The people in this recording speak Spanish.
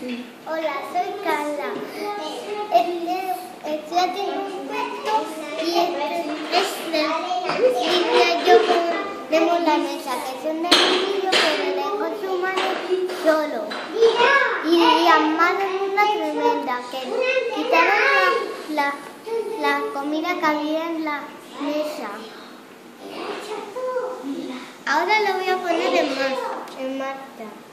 Hola, soy Carla. Eh, este, este ya tengo un cuento y este es de Lidia yo vemos la mesa, que es un niño que le dejó su mano solo. Y llamaron una tremenda, que quitaron la, la, la comida que había en la mesa. Ahora lo voy a poner en, mar, en Marta.